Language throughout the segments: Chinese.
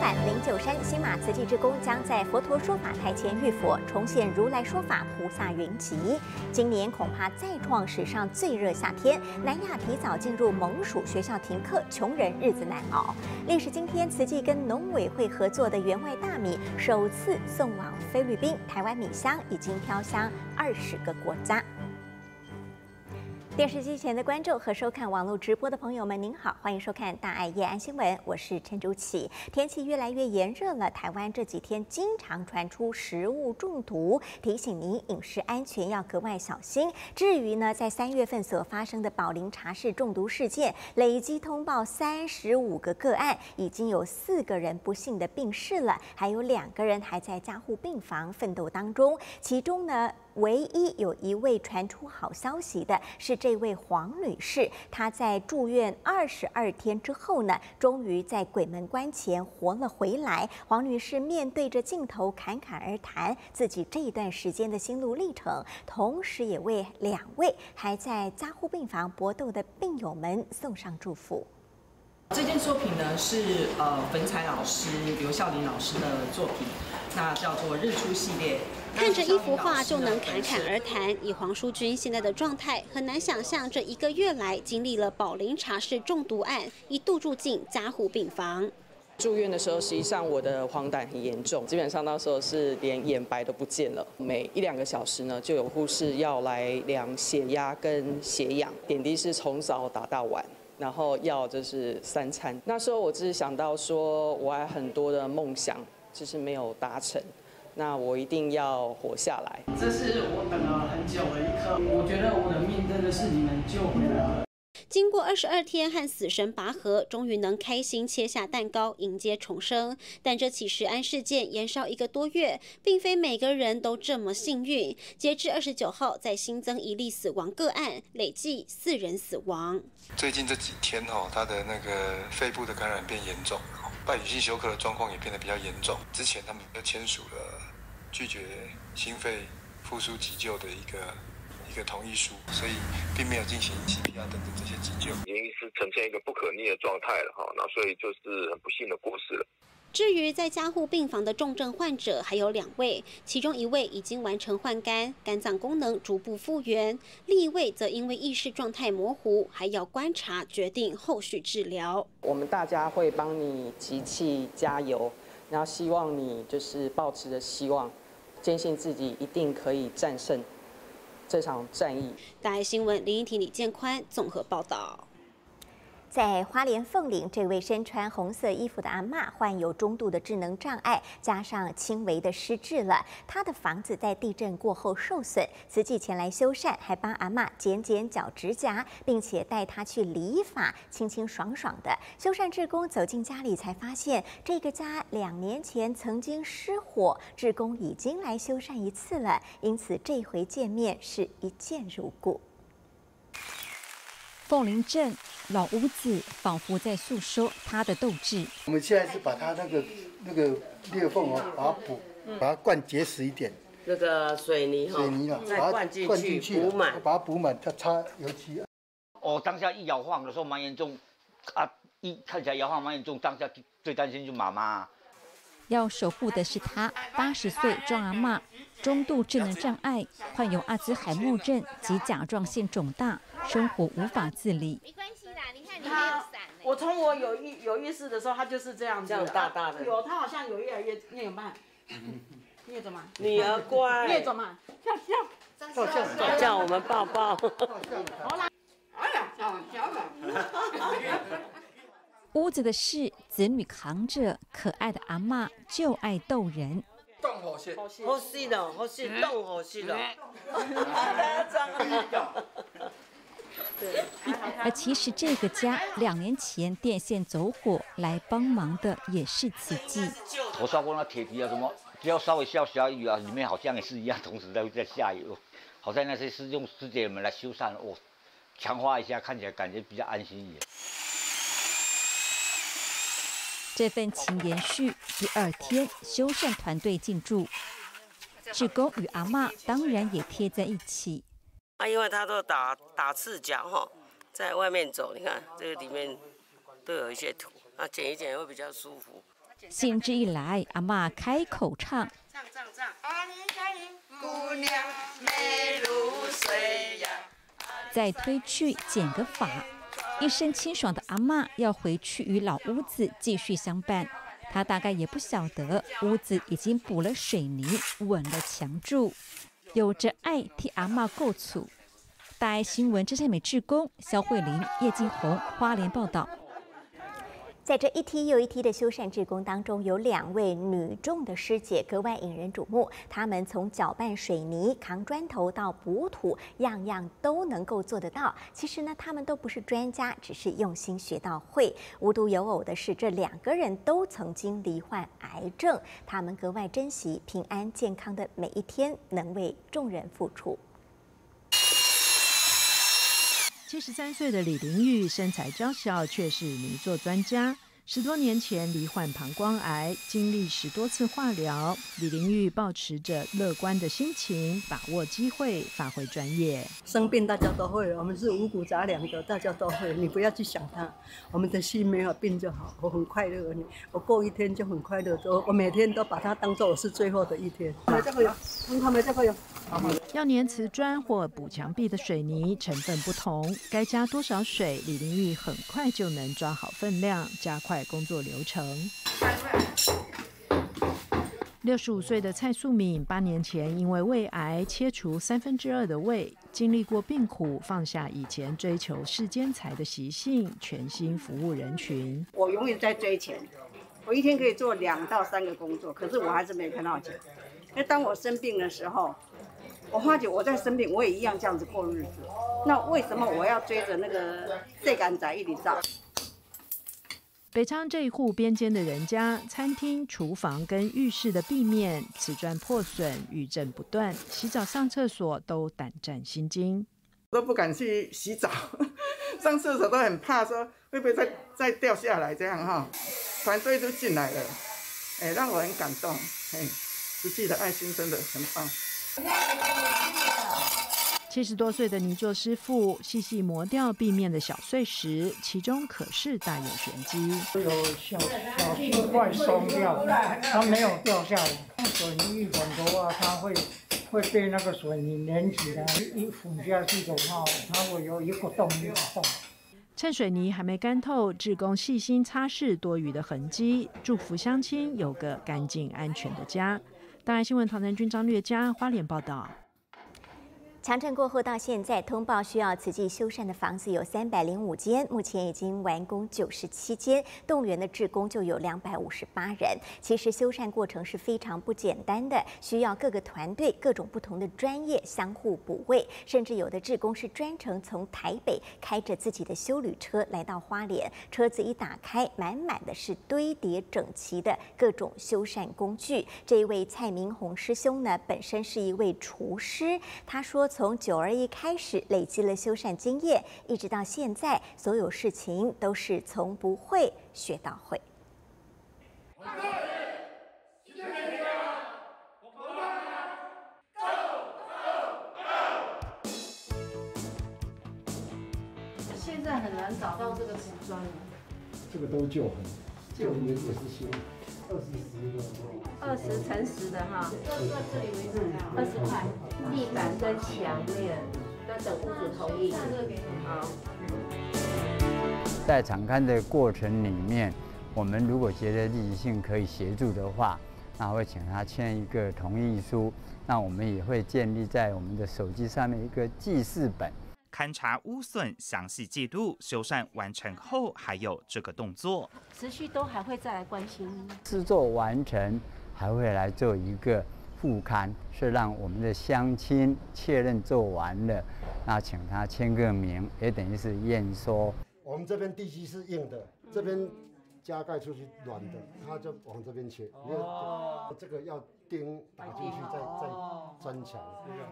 返灵鹫山新马慈济之宫将在佛陀说法台前浴佛，重现如来说法菩萨云集。今年恐怕再创史上最热夏天，南亚提早进入猛暑，学校停课，穷人日子难熬。历史今天，慈济跟农委会合作的员外大米首次送往菲律宾，台湾米香已经飘香二十个国家。电视机前的观众和收看网络直播的朋友们，您好，欢迎收看《大爱夜安新闻》，我是陈竹启。天气越来越炎热了，台湾这几天经常传出食物中毒，提醒您饮食安全要格外小心。至于呢，在三月份所发生的宝林茶室中毒事件，累计通报三十五个个案，已经有四个人不幸的病逝了，还有两个人还在加护病房奋斗当中，其中呢。唯一有一位传出好消息的是这位黄女士，她在住院二十二天之后呢，终于在鬼门关前活了回来。黄女士面对着镜头侃侃而谈自己这一段时间的心路历程，同时也为两位还在加护病房搏斗的病友们送上祝福。这件作品呢是呃粉彩老师刘孝林老师的作品，那叫做日出系列。看着一幅画就能侃侃而谈，以黄淑君现在的状态，很难想象这一个月来经历了宝林茶室中毒案，一度住进加护病房。住院的时候，实际上我的黄疸很严重，基本上那时候是连眼白都不见了。每一两个小时呢，就有护士要来量血压跟血氧，点滴是从早打到晚。然后要就是三餐。那时候我只是想到说，我还很多的梦想，就是没有达成。那我一定要活下来。这是我等了很久的一刻。我觉得我的命真的是你们救回来了。经过二十二天和死神拔河，终于能开心切下蛋糕迎接重生。但这起食安事件延烧一个多月，并非每个人都这么幸运。截至二十九号，再新增一例死亡个案，累计四人死亡。最近这几天哈，他的那个肺部的感染变严重，败血性休克的状况也变得比较严重。之前他们又签署了拒绝心肺复苏急救的一个。一个同意书，所以并没有进行 CPR 等等这些急救，已经是呈现一个不可逆的状态了哈，那所以就是很不幸的过世了。至于在加护病房的重症患者还有两位，其中一位已经完成换肝，肝脏功能逐步复原；另一位则因为意识状态模糊，还要观察决定后续治疗。我们大家会帮你集气加油，然后希望你就是抱持着希望，坚信自己一定可以战胜。这场战役。大爱新闻林依婷、李建宽综合报道。在花莲凤岭，这位身穿红色衣服的阿妈患有中度的智能障碍，加上轻微的失智了。她的房子在地震过后受损，慈济前来修缮，还帮阿妈剪剪脚指甲，并且带她去理发，清清爽爽的。修缮志工走进家里，才发现这个家两年前曾经失火，志工已经来修缮一次了，因此这回见面是一见如故。凤林镇老屋子仿佛在诉说他的斗志。我们现在是把它那个那个裂缝哦，把它补，把它灌结实一点。那个水泥哈，水泥啊，再灌进去，补满，把它补满，再擦油漆。哦，当下一摇晃的时候蛮严重，啊，一看起来摇晃蛮严重，当下最担心就妈妈。要守护的是他八十岁壮阿妈，中度智能障碍，患有阿兹海默症及甲状腺肿大。生活无法自理。没关系啦，你看你没有伞。我从我有意有意识的时候，他就是这样，这样大大的。有，他好像有越来越，那怎么办？你怎么？女儿乖。你怎么？笑笑。叫我们抱抱。好啦。哎呀，叫叫了。屋子的事，子女扛着，可爱的阿妈就爱逗人。动好些，好些的，好好些的。而其实这个家两年前电线走火来帮忙的也是慈济。我烧过那铁皮啊，什么只要稍微下小雨啊，里面好像也是一样，同时在在下雨。好在那些是用师姐们来修缮，哦，强化一下，看起来感觉比较安心一点。这份情延续，第二天修缮团队进驻，志工与阿妈当然也贴在一起。啊，因为他都打打赤脚哈，在外面走，你看这个里面都有一些土，啊，剪一剪会比较舒服。兴致一来，阿妈开口唱。唱唱唱。姑娘美如水呀。再推去剪个发，一身清爽的阿妈要回去与老屋子继续相伴。她大概也不晓得，屋子已经补了水泥，稳了墙柱，有着爱替阿妈构厝。大爱新闻，这是美志工肖慧玲、叶金红花莲报道。在这一梯又一梯的修缮职工当中，有两位女众的师姐格外引人瞩目。她们从搅拌水泥、扛砖头到补土，样样都能够做得到。其实呢，她们都不是专家，只是用心学到会。无独有偶的是，这两个人都曾经罹患癌症，她们格外珍惜平安健康的每一天，能为众人付出。七十三岁的李玲玉身材娇小，却是名作专家。十多年前罹患膀胱癌，经历十多次化疗。李玲玉保持着乐观的心情，把握机会，发挥专业。生病大家都会，我们是五谷杂粮的，大家都会。你不要去想它，我们的心没有病就好。我很快乐，你我过一天就很快乐。我我每天都把它当做我是最后的一天。没这个用，他没这个用。要粘瓷砖或补墙壁的水泥成分不同，该加多少水？李玲玉很快就能抓好分量，加快。工作流程。六十五岁的蔡素敏，八年前因为胃癌切除三分之二的胃，经历过病苦，放下以前追求世间财的习性，全心服务人群。我永远在追钱，我一天可以做两到三个工作，可是我还是没看到钱。那当我生病的时候，我发觉我在生病，我也一样这样子过日子。那为什么我要追着那个这杆仔一直照？北昌这一户边间的人家，餐厅、厨房跟浴室的壁面瓷砖破损，余震不断，洗澡、上厕所都胆战心惊，都不敢去洗澡，上厕所都很怕，说会不会再再掉下来这样哈。团队都进来了，哎，让我很感动，哎，实际的爱心真的很棒。七十多岁的泥作师傅细细磨掉壁面的小碎石，其中可是大有玄机。有小小石块松掉，它没有掉下来。水泥一粉的话，它会会被那个水泥粘起来，一粉下去的话，它会有一个洞一个洞。趁水泥还没干透，志工细心擦拭多余的痕迹，祝福乡亲有个干净安全的家。大爱新闻唐南军张略家花莲报道。强震过后到现在，通报需要此际修缮的房子有三百零五间，目前已经完工九十七间，动员的职工就有两百五十八人。其实修缮过程是非常不简单的，需要各个团队、各种不同的专业相互补位，甚至有的职工是专程从台北开着自己的修旅车来到花莲，车子一打开，满满的是堆叠整齐的各种修缮工具。这一位蔡明宏师兄呢，本身是一位厨师，他说。从九二一开始累积了修缮经验，一直到现在，所有事情都是从不会学到会。现在很难找到这个瓷砖这个都旧痕，旧也也是新，二十。乘十的哈，二十块，地板跟墙面，要等屋主同意。在敞开的过程里面，我们如果觉得立即性可以协助的话，那会请他签一个同意书。那我们也会建立在我们的手机上面一个记事本。勘察污损，详细记录，修缮完成后还有这个动作，持续都还会再来关心。制作完成。还会来做一个复刊，是让我们的乡亲确认做完了，那请他签个名，也等于是验收。我们这边地基是硬的，这边加盖出去软的，它就往这边切。哦，这个要钉打进去，再再粘墙，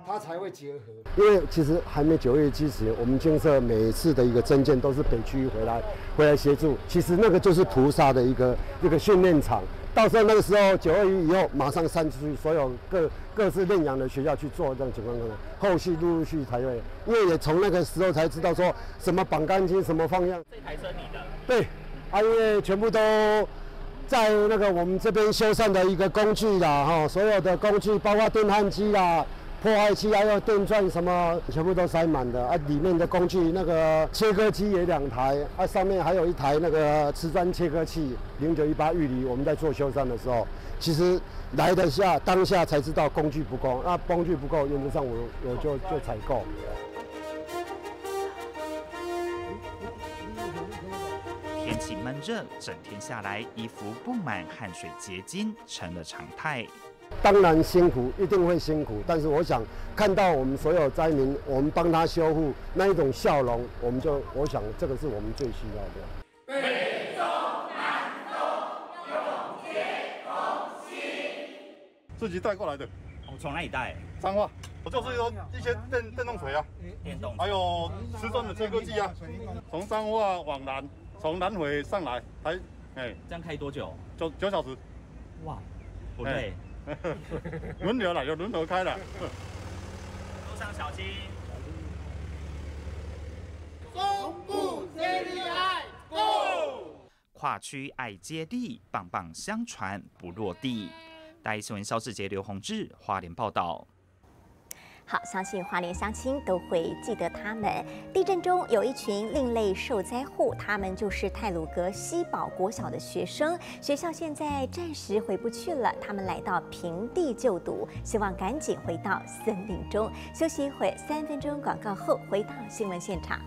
它才会结合。因为其实还没九月之前，我们建设每次的一个增建都是北区回来回来协助，其实那个就是菩萨的一个一个训练场。到时候那个时候九二一以后，马上散出去，所有各各自认养的学校去做这种情况可能，后续陆陆续才会，因为也从那个时候才知道说什么绑钢筋，什么方向。这台车你的？对，啊，因为全部都在那个我们这边修缮的一个工具啦，哈，所有的工具包括电焊机啦。破坏器还有电钻什么，全部都塞满的啊！里面的工具，那个切割机也两台，啊，上面还有一台那个瓷砖切割器，零九一八玉离。我们在做修缮的时候，其实来得下当下才知道工具不够，那工具不够，原则上我我就就采购。天气闷热，整天下来，衣服布满汗水结晶，成了常态。当然辛苦，一定会辛苦。但是我想看到我们所有灾民，我们帮他修复那一种笑容，我们就我想这个是我们最需要的。北中南东永结同心，自己带过来的。我从哪里带？脏话，我就是说一些电电动锤啊，电动，还有瓷砖的切割机啊。从彰化往南，从南回上来，还哎，这样开多久？九九小时。哇，不累。轮流了，有轮流开了。路上小心。中部接力爱，Go！跨区爱接力，棒棒相传不落地。大一新闻肖志杰、刘宏志，花莲报道。好，相信花莲乡亲都会记得他们。地震中有一群另类受灾户，他们就是泰鲁格西堡国小的学生。学校现在暂时回不去了，他们来到平地就读，希望赶紧回到森林中休息一会。三分钟广告后，回到新闻现场。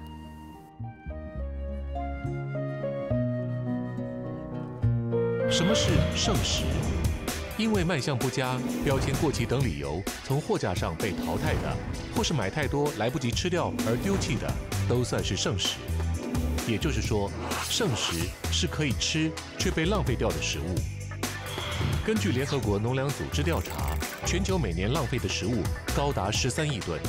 什么是圣石？因为卖相不佳、标签过期等理由从货架上被淘汰的，或是买太多来不及吃掉而丢弃的，都算是剩食。也就是说，剩食是可以吃却被浪费掉的食物。根据联合国农粮组织调查，全球每年浪费的食物高达十三亿吨，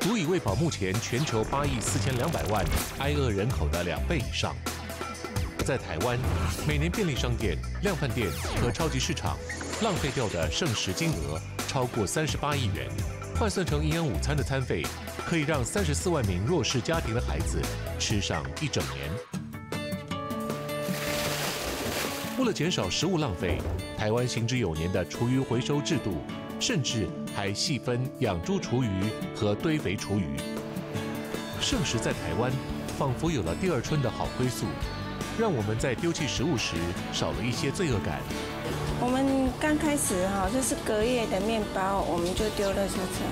足以喂饱目前全球八亿四千两百万挨饿人口的两倍以上。在台湾，每年便利商店、量贩店和超级市场浪费掉的剩食金额超过三十八亿元，换算成营养午餐的餐费，可以让三十四万名弱势家庭的孩子吃上一整年。为了减少食物浪费，台湾行之有年的厨余回收制度，甚至还细分养猪厨余和堆肥厨余。剩食在台湾仿佛有了第二春的好归宿。让我们在丢弃食物时少了一些罪恶感。我们刚开始哈，就是隔夜的面包，我们就丢了出去。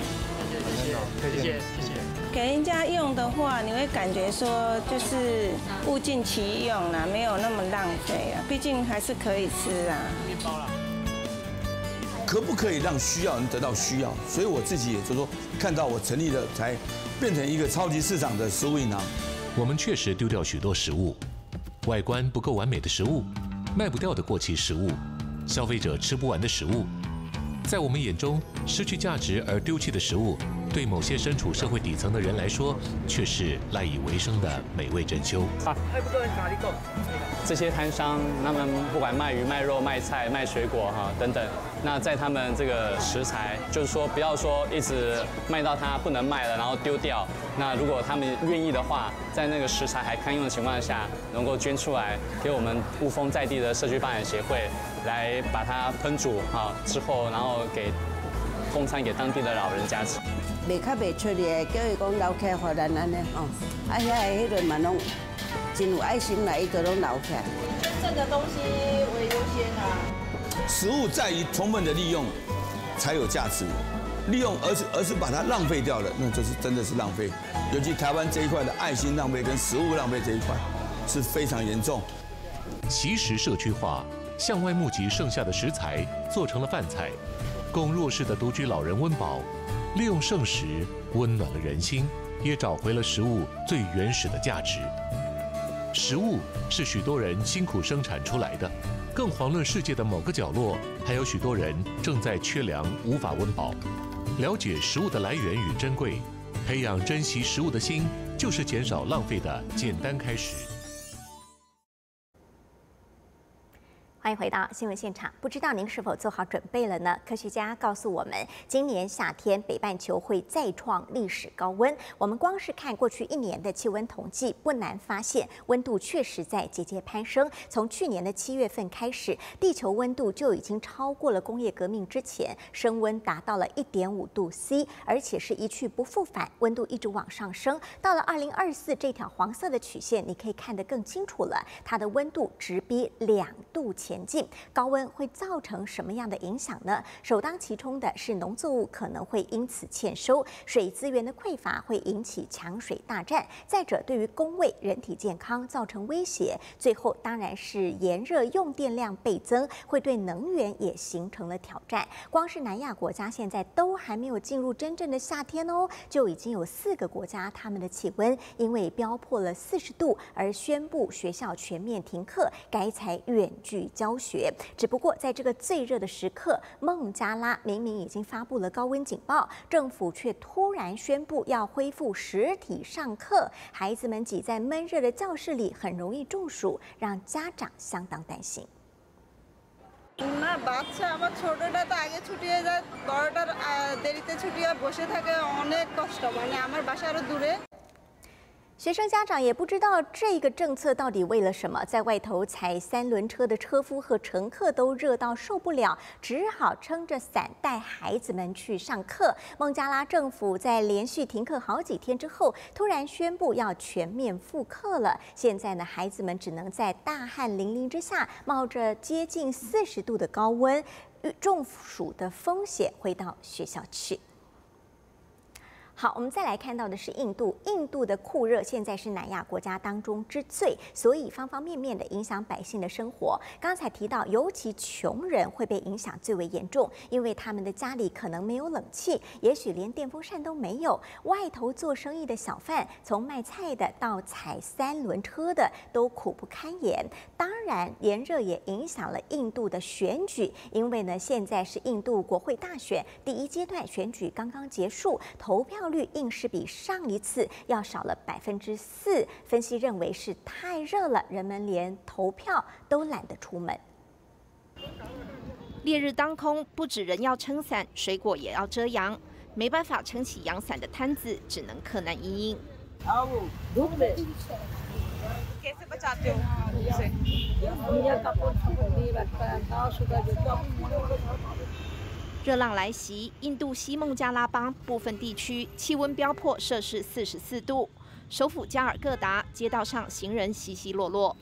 谢谢，谢谢，谢谢。给人家用的话，你会感觉说就是物尽其用啦，没有那么浪费啊。毕竟还是可以吃啊。面包啦。可不可以让需要人得到需要？所以我自己也就说，看到我成立了，才变成一个超级市场的食物银行。我们确实丢掉许多食物。外观不够完美的食物，卖不掉的过期食物，消费者吃不完的食物，在我们眼中失去价值而丢弃的食物，对某些身处社会底层的人来说，却是赖以为生的美味珍馐。这些摊商，他们不管卖鱼、卖肉、卖菜、卖水果哈等等，那在他们这个食材，就是说不要说一直卖到它不能卖了，然后丢掉。那如果他们愿意的话，在那个食材还堪用的情况下，能够捐出来给我们雾峰在地的社区发展协会，来把它烹煮哈之后，然后给供餐给当地的老人家吃。卖较袂出力，叫伊讲留起来咱安尼哦，啊遐个迄个嘛拢。真有爱心来，一个都留起来。真正的东西为优先啊！食物在于充分的利用才有价值，利用而是而是把它浪费掉了，那就是真的是浪费。尤其台湾这一块的爱心浪费跟食物浪费这一块是非常严重。其实社区化，向外募集剩下的食材做成了饭菜，供弱势的独居老人温饱，利用剩食温暖了人心，也找回了食物最原始的价值。食物是许多人辛苦生产出来的，更遑论世界的某个角落，还有许多人正在缺粮，无法温饱。了解食物的来源与珍贵，培养珍惜食物的心，就是减少浪费的简单开始。欢迎回到新闻现场。不知道您是否做好准备了呢？科学家告诉我们，今年夏天北半球会再创历史高温。我们光是看过去一年的气温统计，不难发现温度确实在节节攀升。从去年的七月份开始，地球温度就已经超过了工业革命之前，升温达到了一点五度 C，而且是一去不复返，温度一直往上升。到了二零二四，这条黄色的曲线你可以看得更清楚了，它的温度直逼两度前。前进高温会造成什么样的影响呢？首当其冲的是农作物可能会因此欠收，水资源的匮乏会引起抢水大战。再者，对于工位、人体健康造成威胁。最后，当然是炎热用电量倍增，会对能源也形成了挑战。光是南亚国家现在都还没有进入真正的夏天哦，就已经有四个国家他们的气温因为飙破了四十度而宣布学校全面停课，改采远距教。教学，只不过在这个最热的时刻，孟加拉明明已经发布了高温警报，政府却突然宣布要恢复实体上课，孩子们挤在闷热的教室里，很容易中暑，让家长相当担心。না বাচ্চা আমার ছোটটা তো আগে ছুটি হয়ে যায় বড়টার দেরিতে ছুটি হয় বসে থাকে অনেক কষ্ট মানে আমার বাসা আরো দূরে 学生家长也不知道这个政策到底为了什么，在外头踩三轮车的车夫和乘客都热到受不了，只好撑着伞带孩子们去上课。孟加拉政府在连续停课好几天之后，突然宣布要全面复课了。现在呢，孩子们只能在大汗淋漓之下，冒着接近四十度的高温、中暑的风险回到学校去。好，我们再来看到的是印度。印度的酷热现在是南亚国家当中之最，所以方方面面的影响百姓的生活。刚才提到，尤其穷人会被影响最为严重，因为他们的家里可能没有冷气，也许连电风扇都没有。外头做生意的小贩，从卖菜的到踩三轮车的，都苦不堪言。当然，炎热也影响了印度的选举，因为呢，现在是印度国会大选第一阶段选举刚刚结束，投票。率硬是比上一次要少了百分之四，分析认为是太热了，人们连投票都懒得出门。烈日当空，不止人要撑伞，水果也要遮阳，没办法撑起阳伞的摊子，只能克难因应。热浪来袭，印度西孟加拉邦部分地区气温飙破摄氏四十四度，首府加尔各答街道上行人稀稀落落。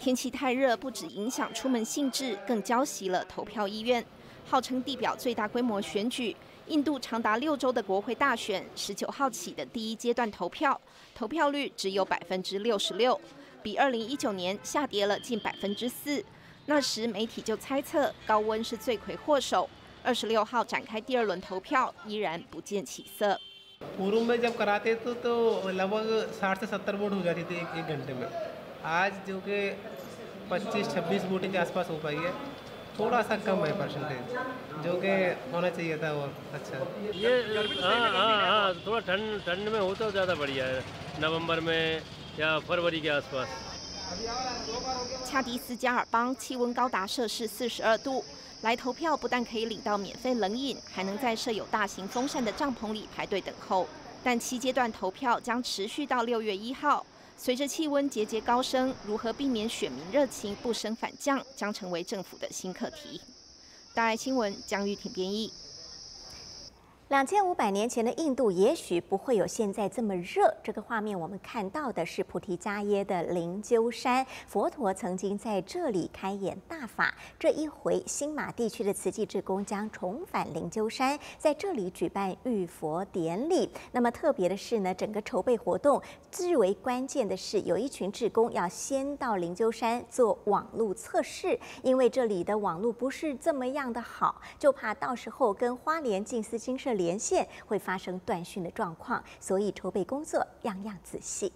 天气太热，不止影响出门兴致，更浇熄了投票意愿。号称地表最大规模选举，印度长达六周的国会大选，十九号起的第一阶段投票，投票率只有百分之六十六，比二零一九年下跌了近百分之四。那时媒体就猜测高温是罪魁祸首。二十六号展开第二轮投票，依然不见起色。आज जो कि पच्चीस छब्बीस वोटिंग के आसपास हो पाई है थोड़ा सा कम है परसेंटेज जो कि होना चाहिए था और अच्छा ये हाँ हाँ हाँ थोड़ा ठंड ठंड में हो तो ज़्यादा बढ़िया है नवंबर में या फरवरी के आसपास 恰迪斯加尔邦气温高达摄氏四十二度，来投票不但可以领到免费冷饮，还能在设有大型风扇的帐篷里排队等候。但七阶段投票将持续到六月一号。 随着气温节节高升，如何避免选民热情不升反降，将成为政府的新课题。大爱新闻江玉婷编译。两千五百年前的印度也许不会有现在这么热。这个画面我们看到的是菩提迦耶的灵鹫山，佛陀曾经在这里开演大法。这一回，新马地区的慈济志工将重返灵鹫山，在这里举办浴佛典礼。那么特别的是呢，整个筹备活动最为关键的是，有一群志工要先到灵鹫山做网络测试，因为这里的网络不是这么样的好，就怕到时候跟花莲净思金社。连线会发生断讯的状况，所以筹备工作样样仔细。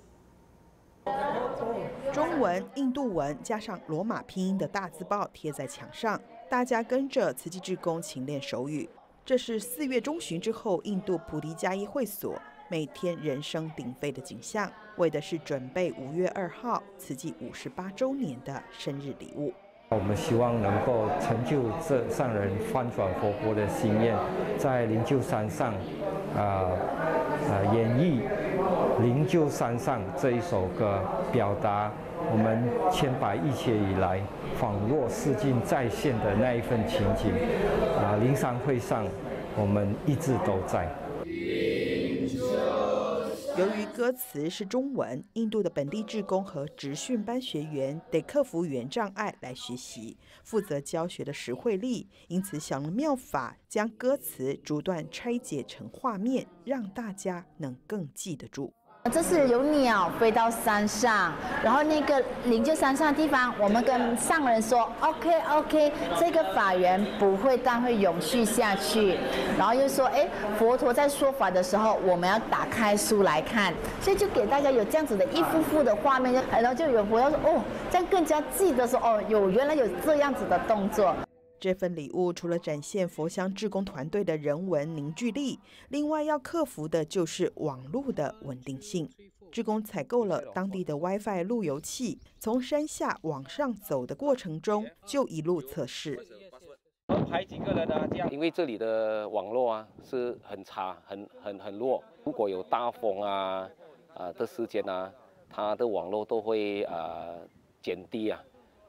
中文、印度文加上罗马拼音的大字报贴在墙上，大家跟着慈济志工勤练手语。这是四月中旬之后，印度普迪加伊会所每天人声鼎沸的景象，为的是准备五月二号慈济五十八周年的生日礼物。我们希望能够成就这上人翻转佛国的心愿，在灵鹫山上，啊啊演绎《灵鹫山上》这一首歌，表达我们千百亿劫以来仿若世境再现的那一份情景。啊，灵山会上，我们一直都在。由于歌词是中文，印度的本地志工和职训班学员得克服语言障碍来学习。负责教学的石慧丽因此想了妙法，将歌词逐段拆解成画面，让大家能更记得住。这是有鸟飞到山上，然后那个灵鹫山上的地方，我们跟上人说，OK OK，这个法缘不会但会永续下去。然后又说，哎，佛陀在说法的时候，我们要打开书来看，所以就给大家有这样子的一幅幅的画面，然后就有佛要说，哦，这样更加记得说，哦，有原来有这样子的动作。这份礼物除了展现佛乡志工团队的人文凝聚力，另外要克服的就是网络的稳定性。志工采购了当地的 WiFi 路由器，从山下往上走的过程中就一路测试。排几个人呢？这样，因为这里的网络啊是很差、很很很弱。如果有大风啊啊的时间啊，它的网络都会啊减低啊，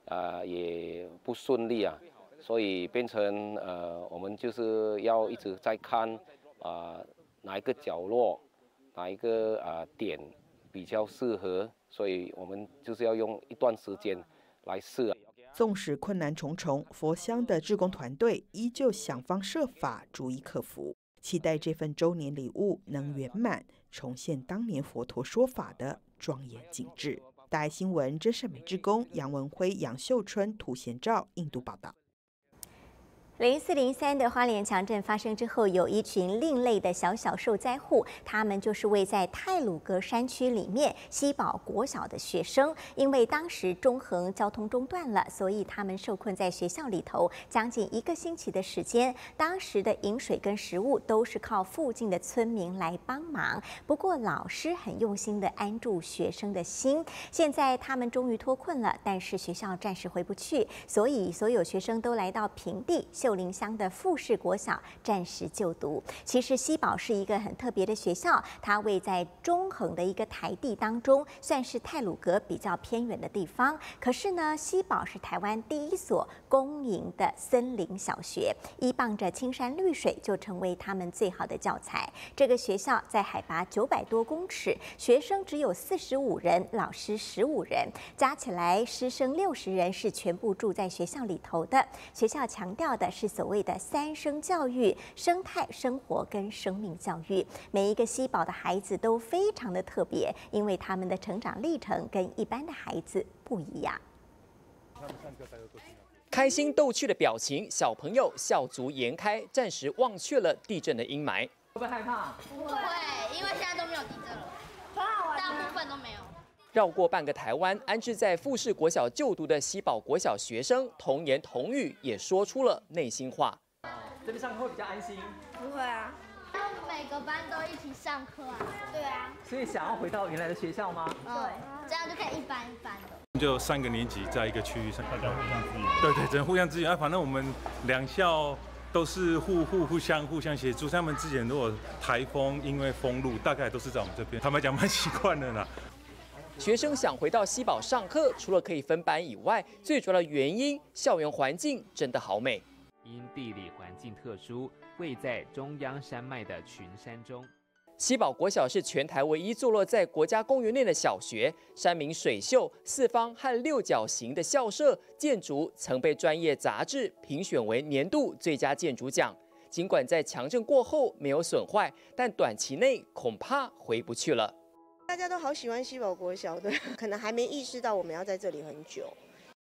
啊也不顺利啊。所以变成呃，我们就是要一直在看啊，哪一个角落，哪一个啊点比较适合，所以我们就是要用一段时间来试。纵使困难重重，佛乡的志工团队依旧想方设法逐一克服，期待这份周年礼物能圆满重现当年佛陀说法的庄严景致。大爱新闻真善美志工杨文辉、杨秀春、涂贤照印度报道。零四零三的花莲强震发生之后，有一群另类的小小受灾户，他们就是位在泰鲁格山区里面西堡国小的学生。因为当时中横交通中断了，所以他们受困在学校里头将近一个星期的时间。当时的饮水跟食物都是靠附近的村民来帮忙。不过老师很用心的安住学生的心。现在他们终于脱困了，但是学校暂时回不去，所以所有学生都来到平地。秀林乡的富士国小暂时就读。其实西宝是一个很特别的学校，它位在中横的一个台地当中，算是泰鲁阁比较偏远的地方。可是呢，西宝是台湾第一所公营的森林小学，依傍着青山绿水，就成为他们最好的教材。这个学校在海拔九百多公尺，学生只有四十五人，老师十五人，加起来师生六十人，是全部住在学校里头的。学校强调的。是所谓的三生教育：生态、生活跟生命教育。每一个西宝的孩子都非常的特别，因为他们的成长历程跟一般的孩子不一样。开心逗趣的表情，小朋友笑逐颜开，暂时忘却了地震的阴霾。会不会害怕？不会，因为现在都没有地震了，大部分都没有。绕过半个台湾，安置在富士国小就读的西宝国小学生，童言童语也说出了内心话。这边上课会比较安心？不会啊，每个班都一起上课啊。对啊。所以想要回到原来的学校吗？对，这样就可以一班一班的。就三个年级在一个区域上，大家互相支援。对对，只能互相支援啊。反正我们两校都是互互互相互相协助。他们之前如果台风因为封路，大概都是在我们这边。坦白讲，蛮习惯的啦。学生想回到西堡上课，除了可以分班以外，最主要的原因，校园环境真的好美。因地理环境特殊，位在中央山脉的群山中。西堡国小是全台唯一坐落在国家公园内的小学，山明水秀，四方和六角形的校舍建筑曾被专业杂志评选为年度最佳建筑奖。尽管在强震过后没有损坏，但短期内恐怕回不去了。大家都好喜欢西宝国小，对，可能还没意识到我们要在这里很久。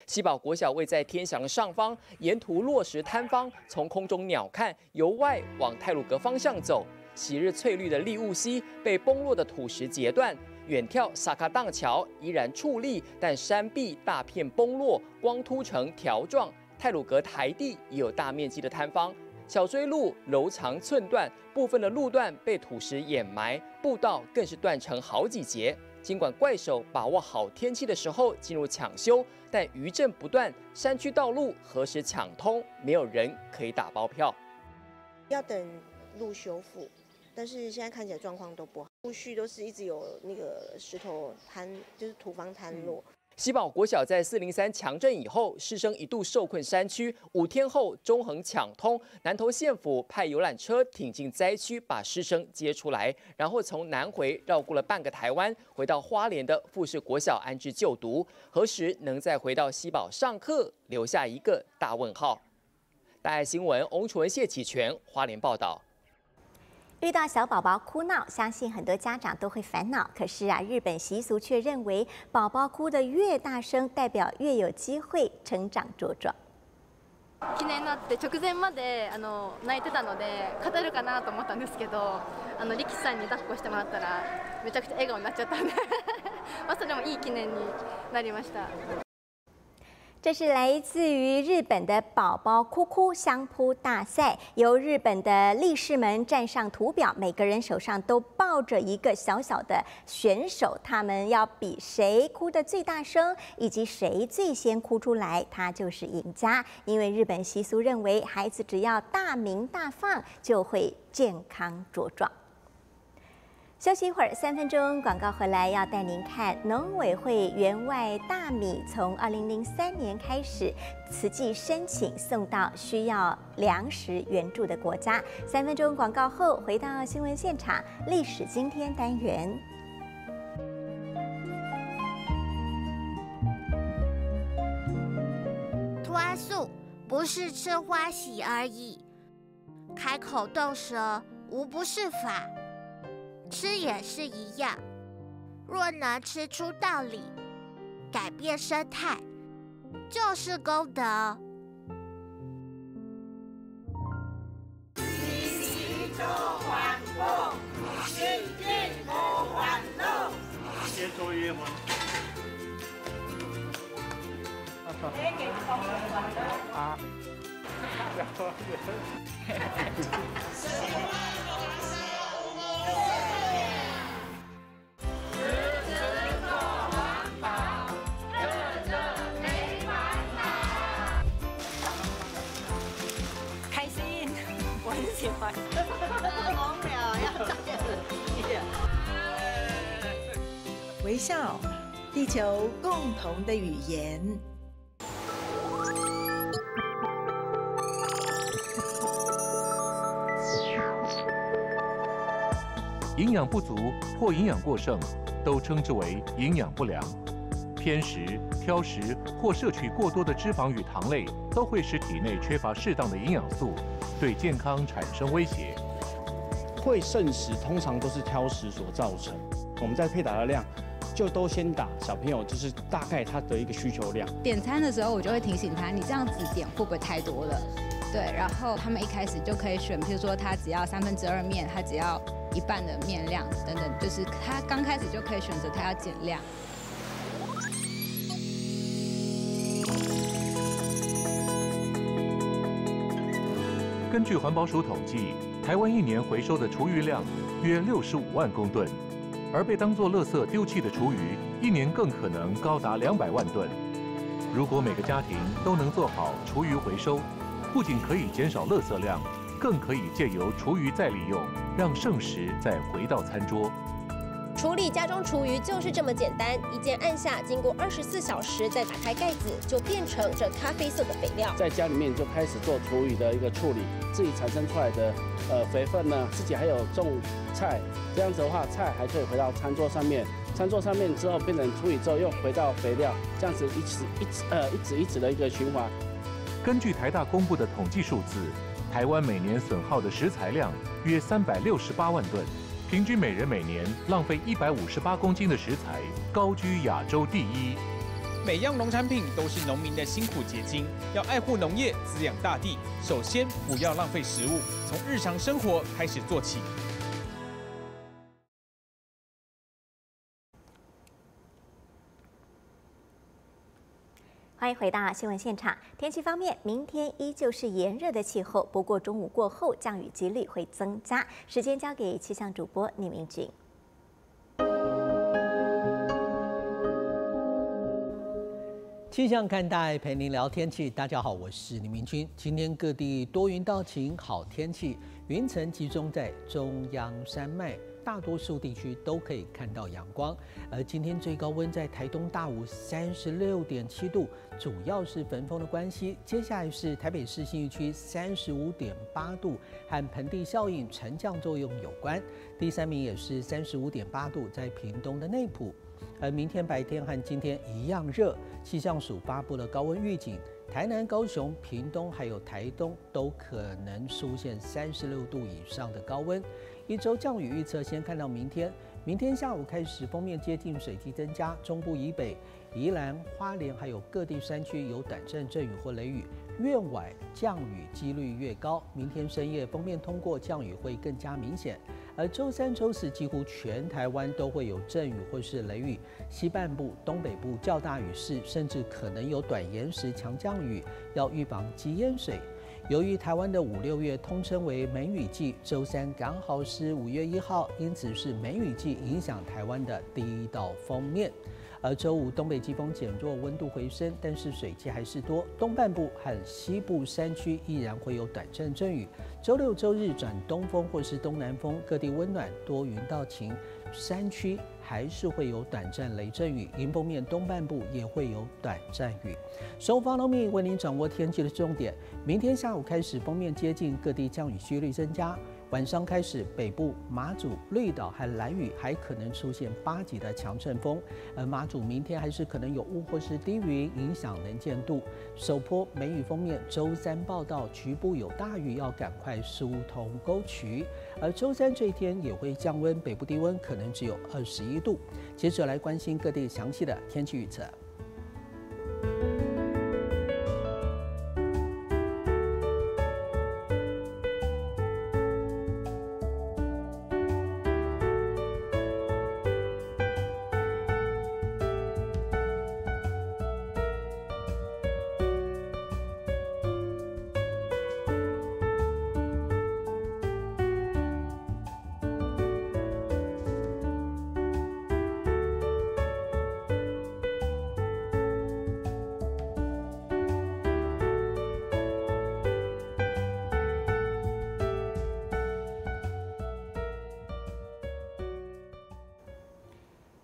西宝国小位在天祥上方，沿途落石坍方，从空中鸟瞰，由外往泰鲁阁方向走，昔日翠绿的利雾溪被崩落的土石截断，远眺萨卡荡桥依然矗立，但山壁大片崩落，光秃成条状。泰鲁格台地也有大面积的坍方，小锥路柔长寸断，部分的路段被土石掩埋，步道更是断成好几节。尽管怪手把握好天气的时候进入抢修，但余震不断，山区道路何时抢通，没有人可以打包票。要等路修复，但是现在看起来状况都不好，陆续都是一直有那个石头坍，就是土方坍落。西宝国小在四零三强震以后，师生一度受困山区，五天后中横抢通，南投县府派游览车挺进灾区，把师生接出来，然后从南回绕过了半个台湾，回到花莲的富士国小安置就读。何时能再回到西宝上课，留下一个大问号。大爱新闻，翁楚文、谢启全，花莲报道。遇到小宝宝哭闹，相信很多家长都会烦恼。可是啊，日本习俗却认为，宝宝哭得越大声，代表越有机会成长茁壮。記念になって直前まであの泣いてたので語るかなと思ったんですけどあの力士さんに抱っこしてもらったらめちゃくちゃ笑顔になっちゃったんでまあそれもいい記念になりました。 这是来自于日本的宝宝哭哭相扑大赛，由日本的力士们站上图表，每个人手上都抱着一个小小的选手，他们要比谁哭的最大声，以及谁最先哭出来，他就是赢家。因为日本习俗认为，孩子只要大鸣大放，就会健康茁壮。休息一会儿，三分钟广告回来要带您看农委会员外大米从二零零三年开始慈济申请送到需要粮食援助的国家。三分钟广告后回到新闻现场，历史今天单元。花素不是吃花喜而已，开口动舌无不是法。吃也是一样，若能吃出道理，改变生态，就是功德。微 地球共同的语言。营养不足或营养过剩，都称之为营养不良。偏食、挑食或摄取过多的脂肪与糖类，都会使体内缺乏适当的营养素，对健康产生威胁。会剩食通常都是挑食所造成。我们在配打的量，就都先打小朋友，就是大概他的一个需求量。点餐的时候，我就会提醒他，你这样子点会不会太多了？对，然后他们一开始就可以选，譬如说他只要三分之二面，他只要一半的面量等等，就是他刚开始就可以选择他要减量。根据环保署统计，台湾一年回收的厨余量约六十五万公吨，而被当作垃圾丢弃的厨余，一年更可能高达两百万吨。如果每个家庭都能做好厨余回收，不仅可以减少垃圾量，更可以借由厨余再利用，让剩食再回到餐桌。处理家中厨余就是这么简单，一键按下，经过二十四小时再打开盖子，就变成这咖啡色的肥料。在家里面就开始做厨余的一个处理，自己产生出来的呃肥分呢，自己还有种菜，这样子的话，菜还可以回到餐桌上面，餐桌上面之后变成处理之后又回到肥料，这样子一直一直呃一直一直的一个循环。根据台大公布的统计数字，台湾每年损耗的食材量约三百六十八万吨。平均每人每年浪费一百五十八公斤的食材，高居亚洲第一。每样农产品都是农民的辛苦结晶，要爱护农业，滋养大地。首先，不要浪费食物，从日常生活开始做起。欢迎回到新闻现场。天气方面，明天依旧是炎热的气候，不过中午过后降雨几率会增加。时间交给气象主播李明君。气象看待陪您聊天气，大家好，我是李明君。今天各地多云到晴，好天气，云层集中在中央山脉。大多数地区都可以看到阳光，而今天最高温在台东大武三十六点七度，主要是焚风的关系。接下来是台北市信义区三十五点八度，和盆地效应沉降作用有关。第三名也是三十五点八度，在屏东的内埔。而明天白天和今天一样热，气象署发布了高温预警，台南、高雄、屏东还有台东都可能出现三十六度以上的高温。一周降雨预测，先看到明天。明天下午开始，封面接近水汽增加，中部以北、宜兰花莲还有各地山区有短暂阵雨或雷雨，越晚降雨几率越高。明天深夜封面通过，降雨会更加明显。而周三、周四几乎全台湾都会有阵雨或是雷雨，西半部、东北部较大雨势，甚至可能有短延时强降雨，要预防积淹水。由于台湾的五六月通称为梅雨季，周三刚好是五月一号，因此是梅雨季影响台湾的第一道封面。而周五东北季风减弱，温度回升，但是水汽还是多，东半部和西部山区依然会有短暂阵雨。周六周日转东风或是东南风，各地温暖多云到晴，山区。还是会有短暂雷阵雨，迎风面东半部也会有短暂雨。So follow me，为您掌握天气的重点。明天下午开始，封面接近，各地降雨几率增加。晚上开始，北部、马祖、绿岛和蓝屿还可能出现八级的强阵风，而马祖明天还是可能有雾或是低云影响能见度。首波梅雨封面，周三报道局部有大雨，要赶快疏通沟渠。而周三这一天也会降温，北部低温可能只有二十一度。接着来关心各地详细的天气预测。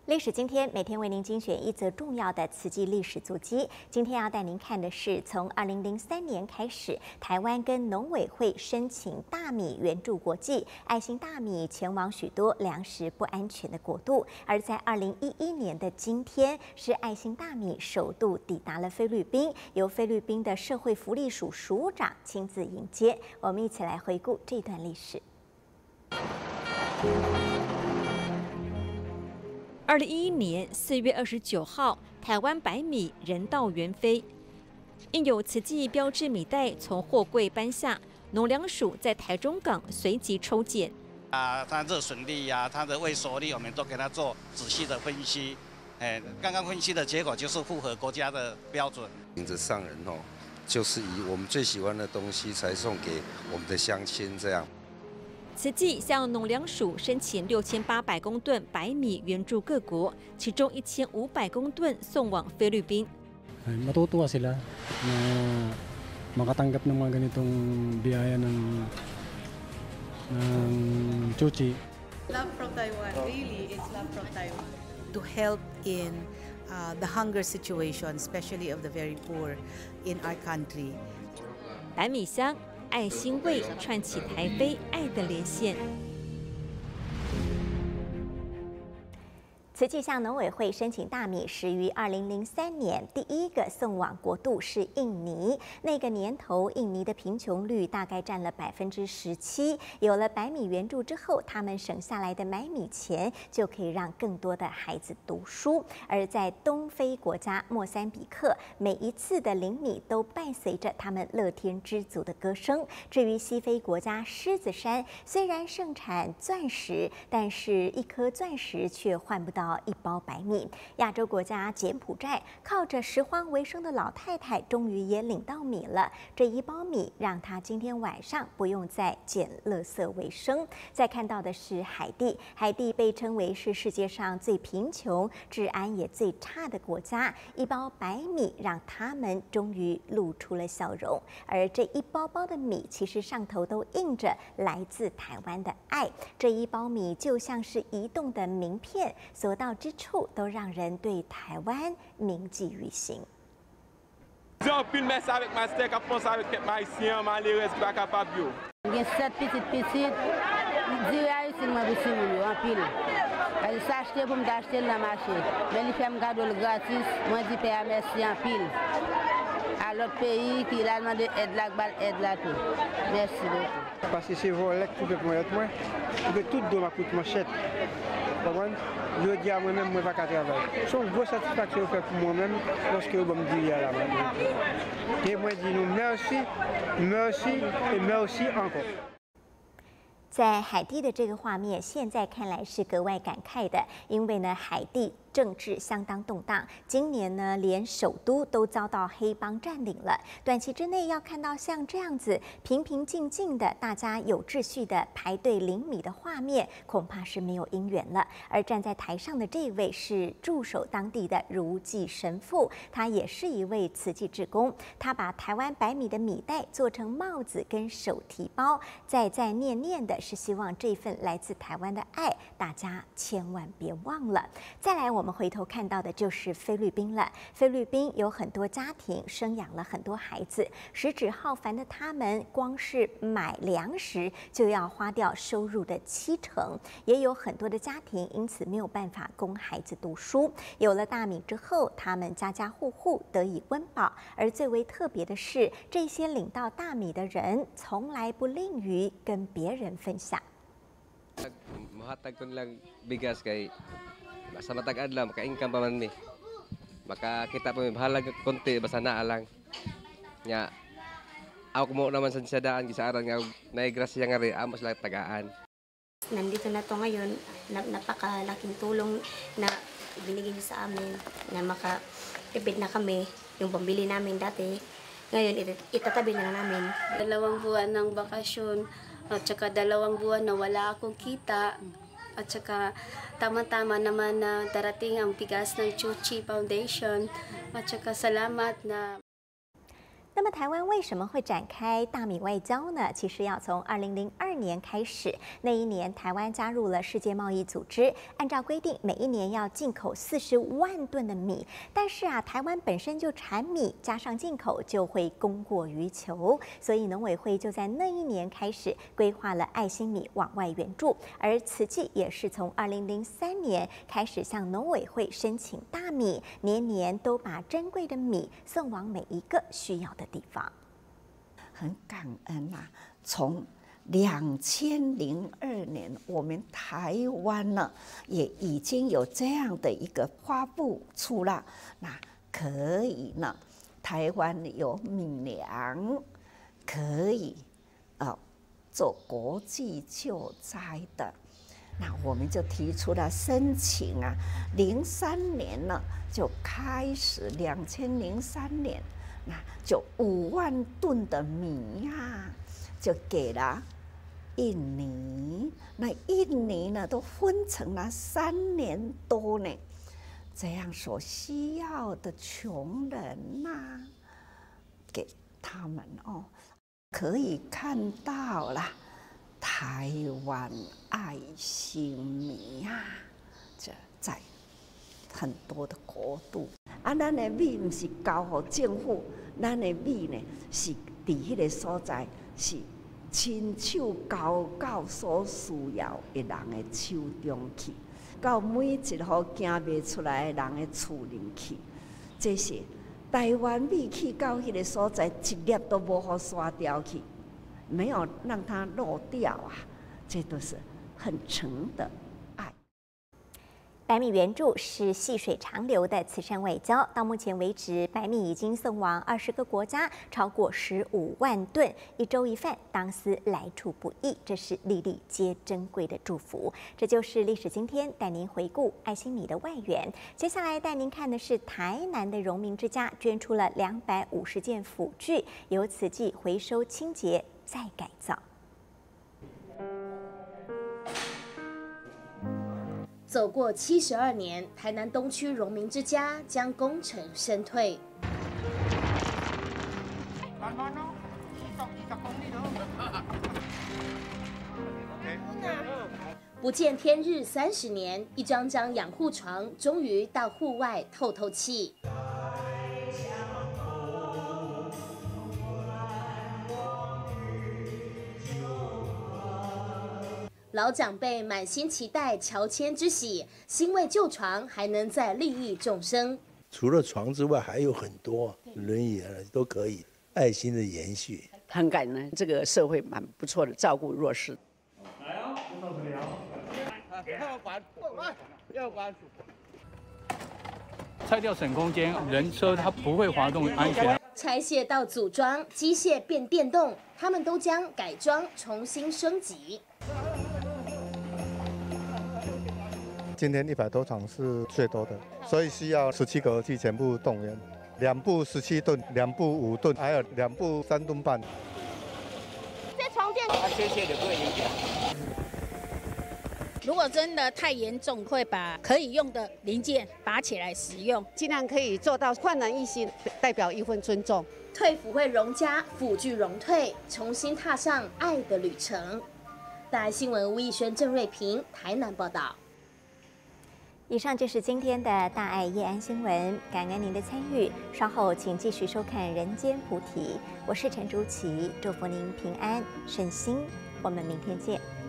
历史今天每天为您精选一则重要的慈济历史足迹。今天要带您看的是，从二零零三年开始，台湾跟农委会申请大米援助国际，爱心大米前往许多粮食不安全的国度。而在二零一一年的今天，是爱心大米首度抵达了菲律宾，由菲律宾的社会福利署署长亲自迎接。我们一起来回顾这段历史。二零一一年四月二十九号，台湾白米人道援飞，印有慈济标志米袋从货柜搬下，农粮署在台中港随即抽检。啊，它热损率呀，它的未熟率，我们都给它做仔细的分析。哎，刚刚分析的结果就是符合国家的标准。迎着上人哦，就是以我们最喜欢的东西才送给我们的乡亲，这样。慈济向农粮署申请六千八百公吨白米援助各国，其中一千五百公吨送往菲律宾。Matutuwa sila na makatanggap ng mga ganitong biyaya ng ng chuchi. Love from Taiwan, really, it's love from Taiwan. To help in the hunger situation, especially of the very poor in our country. 白米香。爱心味串起台北爱的连线。慈济向农委会申请大米，始于二零零三年，第一个送往国度是印尼。那个年头，印尼的贫穷率大概占了百分之十七。有了白米援助之后，他们省下来的买米钱就可以让更多的孩子读书。而在东非国家莫桑比克，每一次的领米都伴随着他们乐天知足的歌声。至于西非国家狮子山，虽然盛产钻石，但是一颗钻石却换不到。到一包白米。亚洲国家柬埔寨靠着拾荒为生的老太太，终于也领到米了。这一包米让她今天晚上不用再捡垃圾为生。再看到的是海地，海地被称为是世界上最贫穷、治安也最差的国家。一包白米让他们终于露出了笑容，而这一包包的米其实上头都印着来自台湾的爱。这一包米就像是移动的名片，所到之处都让人对台湾铭记于心。Jean pil mes avèk ma stek ap pons avèk ket ma isyan, ma li res bak ap ap yo. Gen set pitit pitit, di a isin mwen bisi moun yo, an pil. Kadi sa achete pou mda achete la mache. Men li fèm gado l gratis, mwen di pe a mersi an pil. A lot peyi ki la nman de ed la, gbal ed la tou. Mersi beaucoup. Pase se volek pou pep mwen et mwen, pou pe tout do ma kout mwen chet. 在海地的这个画面现在看来是格外感慨的因为呢海地政治相当动荡，今年呢，连首都都遭到黑帮占领了。短期之内要看到像这样子平平静静的，大家有秩序的排队领米的画面，恐怕是没有姻缘了。而站在台上的这位是驻守当地的如记神父，他也是一位慈济志工，他把台湾白米的米袋做成帽子跟手提包，在在念念的是希望这份来自台湾的爱，大家千万别忘了。再来我。我们回头看到的就是菲律宾了。菲律宾有很多家庭生养了很多孩子，食指浩繁的他们，光是买粮食就要花掉收入的七成。也有很多的家庭因此没有办法供孩子读书。有了大米之后，他们家家户户得以温饱。而最为特别的是，这些领到大米的人从来不吝于跟别人分享。Sa matag adlaw maka-income pa man mi. Makakita pa mi bahalag konti basta naa lang. Nya ako mo naman sa sadaan gisaaran nga nay grasya nga ri amos lang tagaan. Nandito na to ngayon napakalaking tulong na binigay niyo sa amin na makatipid na kami yung pambili namin dati. Ngayon itatabi na namin. Dalawang buwan ng bakasyon at saka dalawang buwan na wala akong kita at saka tama-tama naman na darating ang bigas ng Chuchi Foundation. At saka salamat na 那么台湾为什么会展开大米外交呢？其实要从二零零二年开始，那一年台湾加入了世界贸易组织，按照规定每一年要进口四十万吨的米。但是啊，台湾本身就产米，加上进口就会供过于求，所以农委会就在那一年开始规划了爱心米往外援助。而慈济也是从二零零三年开始向农委会申请大米，年年都把珍贵的米送往每一个需要的。的地方，很感恩呐！从两千零二年，我们台湾呢也已经有这样的一个发布出了，那可以呢，台湾有米粮可以啊做国际救灾的，那我们就提出了申请啊，零三年呢就开始，两千零三年。那就五万吨的米呀，就给了印尼。那印尼呢，都分成了三年多呢，这样所需要的穷人呐，给他们哦，可以看到了台湾爱心米呀，这在很多的国度。啊，咱的米毋是交互政府，咱的米呢是伫迄个所在是亲手交到所需要的人的手中去，到每一户行卖出来的人的厝里去。这些台湾米去到迄个所在，一粒都无好刷掉去，没有让它漏掉啊！这都是很诚的。百米援助是细水长流的慈善外交。到目前为止，百米已经送往二十个国家，超过十五万吨，一粥一饭，当思来处不易，这是粒粒皆珍贵的祝福。这就是历史今天带您回顾爱心米的外援。接下来带您看的是台南的荣民之家捐出了两百五十件辅具，由此际回收清洁再改造。走过七十二年，台南东区荣民之家将功成身退。不见天日三十年，一张张养护床终于到户外透透气。老长辈满心期待乔迁之喜，欣慰旧床还能再利益众生。除了床之外，还有很多轮椅啊，都可以爱心的延续。很感恩这个社会蛮不错的，照顾弱势。来哦，要关，要关。拆掉省空间，人车它不会滑动，安全。拆卸到组装，机械变电动，他们都将改装重新升级。今天一百多场是最多的，所以需要十七个机全部动员，两部十七吨，两部五吨，还有两部三吨半。这床垫，谢谢你，不会影响。如果真的太严重，会把可以用的零件拔起来使用，尽量可以做到焕然一新，代表一份尊重。退辅会荣家，辅具荣退，重新踏上爱的旅程。大新闻吴艺轩、郑瑞平，台南报道。以上就是今天的大爱夜安新闻，感恩您的参与。稍后请继续收看《人间菩提》，我是陈竹琪，祝福您平安顺心。我们明天见。